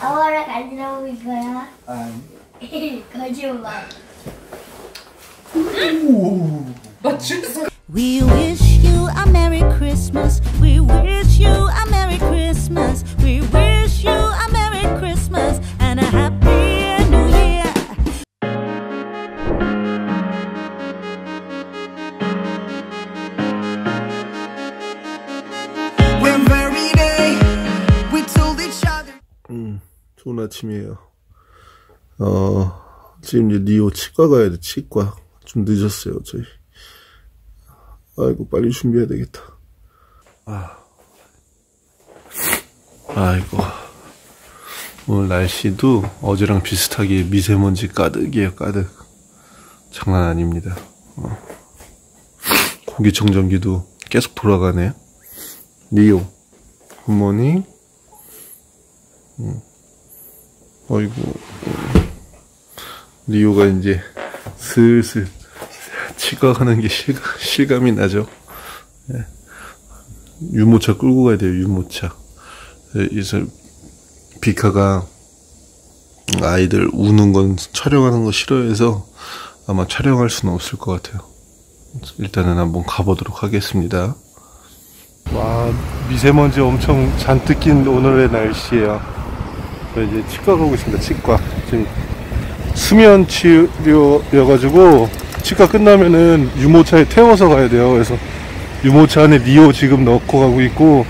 아빠랑 같이 나올 거야. 아니. 거짓말. We wish you a Merry Christmas. We wish you a Merry Christmas. We 아침이에요. 어, 지금 이제 니오 치과 가야 돼, 치과. 좀 늦었어요, 저희. 아이고, 빨리 준비해야 되겠다. 아. 아이고. 오늘 날씨도 어제랑 비슷하게 미세먼지 가득이에요, 가득. 장난 아닙니다. 어. 공기청정기도 계속 돌아가네요. 니오, 굿모닝. 어이구 리오가 이제 슬슬 치과 가는 게 실감, 실감이 나죠. 예. 유모차 끌고 가야 돼요. 유모차. 예, 이제 비카가 아이들 우는 건 촬영하는 거 싫어해서 아마 촬영할 수는 없을 것 같아요. 일단은 한번 가보도록 하겠습니다. 와 미세먼지 엄청 잔뜩 낀 오늘의 날씨예요. 저 이제 치과 가고 있습니다. 치과 지금 수면 치료여가지고 치과 끝나면은 유모차에 태워서 가야 돼요. 그래서 유모차 안에 니오 지금 넣고 가고 있고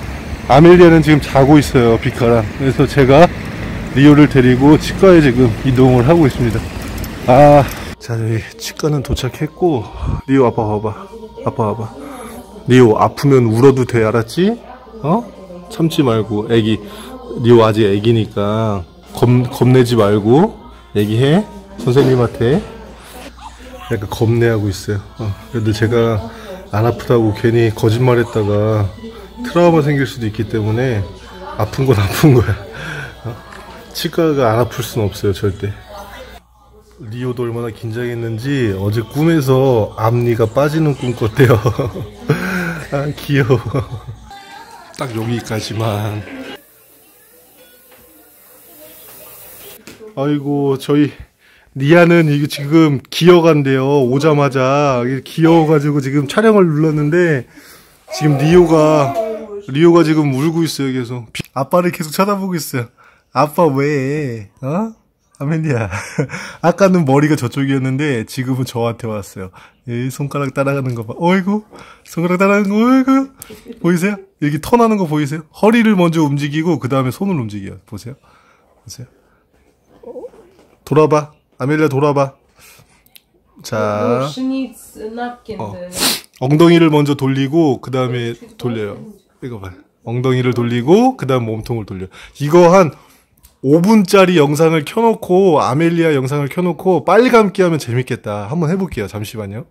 아멜리아는 지금 자고 있어요. 비카랑. 그래서 제가 리오를 데리고 치과에 지금 이동을 하고 있습니다. 아, 자 저희 치과는 도착했고 리오 아빠 봐봐. 아빠 봐봐. 리오 아프면 울어도 돼 알았지? 어? 참지 말고 애기 리오 아직 애기니까 겁, 겁내지 말고 얘기해. 선생님한테. 약간 겁내하고 있어요. 어, 그래도 제가 안 아프다고 괜히 거짓말했다가 트라우마 생길 수도 있기 때문에 아픈 건 아픈 거야. 어? 치과가 안 아플 수는 없어요 절대. 리오도 얼마나 긴장했는지 어제 꿈에서 앞니가 빠지는 꿈 꿨대요. 아 귀여워. 딱 여기까지만 아이고 저희 리아는 이게 지금 기어간대요. 오자마자. 귀여워가지고 지금 촬영을 눌렀는데 지금 리오가 리오가 지금 울고 있어요 계속. 비- 아빠를 계속 쳐다보고 있어요. 아빠 왜? 어? 아멜리아 아까는 머리가 저쪽이었는데 지금은 저한테 왔어요. 이 손가락 따라가는 거 봐. 어이구 손가락 따라가는 거 어이구. 보이세요? 여기 턴하는 거 보이세요? 허리를 먼저 움직이고 그 다음에 손을 움직여요 보세요. 보세요 돌아봐. 아멜리아 돌아봐. 자, napkin. 어. 엉덩이를 먼저 돌리고 그 다음에 돌려요. 이거 봐요. 엉덩이를 돌리고 그 다음 몸통을 돌려. 이거 한 5분짜리 영상을 켜놓고 아멜리아 영상을 켜놓고 빨리 감기 하면 재밌겠다. 한번 해볼게요. 잠시만요.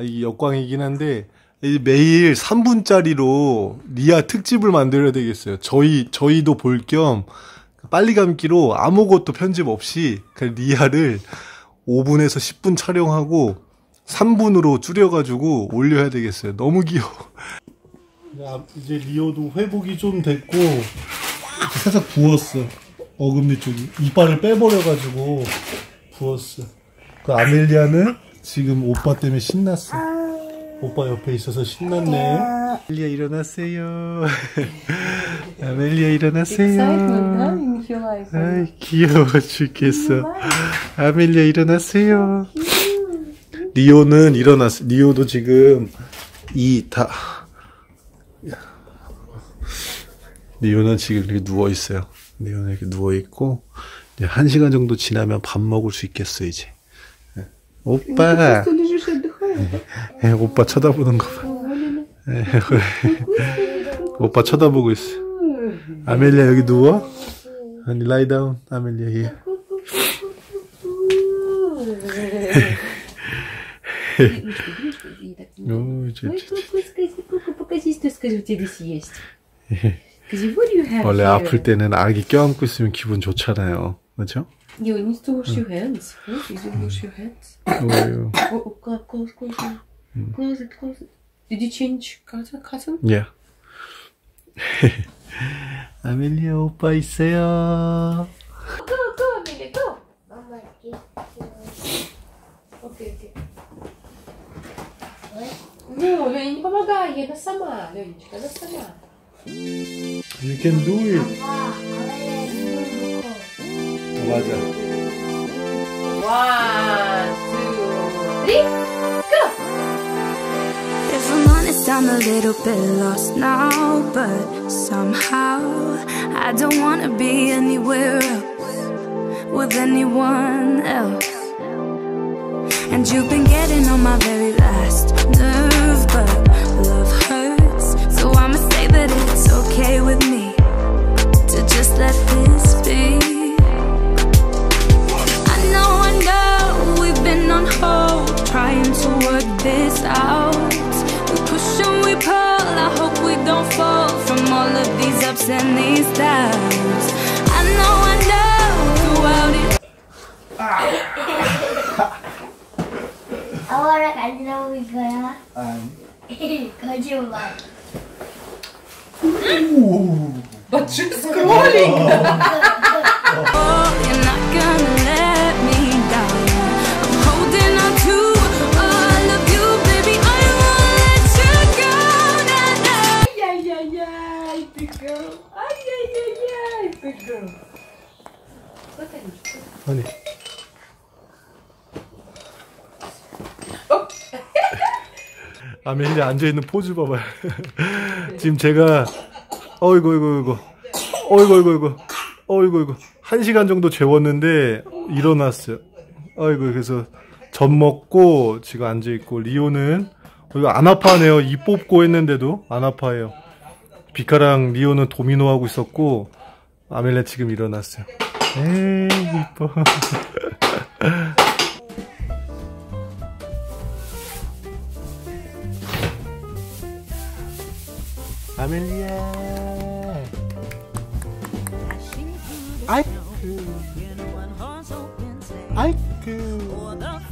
이 역광이긴 한데 이 매일 3분짜리로 리아 특집을 만들어야 되겠어요. 저희 저희도 볼 겸 빨리 감기로 아무것도 편집 없이 그냥 리아를 5분에서 10분 촬영하고 3분으로 줄여가지고 올려야 되겠어요. 너무 귀여워. 이제 리오도 회복이 좀 됐고 살짝 부었어. 어금니 쪽이 이빨을 빼버려가지고 부었어. 그 아멜리아는 지금 오빠 때문에 신났어. 오빠 옆에 있어서 신났네. 아멜리아 일어나세요. 아멜리아 일어나세요. 아이 귀여워 죽겠어. 아멜리아 일어나세요. 리오는 일어났어. 리오도 지금 이 다. 리오는 지금 이렇게 누워 있어요. 리오는 이렇게 누워 있고 이제 한 시간 정도 지나면 밥 먹을 수 있겠어 이제. 예. 오빠, Ты лежишь и отдыхаешь. 예, 오빠 쳐다보는 거 봐. 예, 그래. 오빠 쳐다보고 있어. 아멜리아 여기 누워. 아니 lie down. 아멜리아 here. 오, 저, Ой, 저, 저. куку, скажи, куку, покажи, что скажи, у тебя здесь есть. Скажи, what do you have 원래 here? 아플 때는 아기 껴안고 있으면 기분 좋잖아요. 그렇죠? You need to wash mm. your hands. Huh? You didn't wash your hands. Oh, oh, oh close, close, close. Mm. Close it, close it. Did you change cotton? cotton? Yeah. Amelia, oh, opaisea. Go, go, Amelia, go. Mama, Okay, okay. Ну, Леня, не помогай, я это сама, Ленечка, это сама. You can do it. One, two, three, go! If I'm honest, I'm a little bit lost now, but somehow I don't want to be anywhere else with anyone else. And you've been getting on my very lips and these thighs. I know, I know the world is. Ahora canción muy buena. Хочу лайк. But she's scrolling. 아멜리아 앉아있는 포즈 봐봐요. 지금 제가, 어이구, 어이구, 어이구. 어이구, 어이구, 어이구. 어이구, 어이구. 한 시간 정도 재웠는데, 일어났어요. 어이구, 그래서 젖 먹고, 지금 앉아있고, 리오는, 이거 안 아파하네요. 이 뽑고 했는데도 안 아파해요. 비카랑 리오는 도미노 하고 있었고, 아멜리아 지금 일어났어요. 에이, 이뻐. familiar. I could. I could.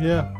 Yeah.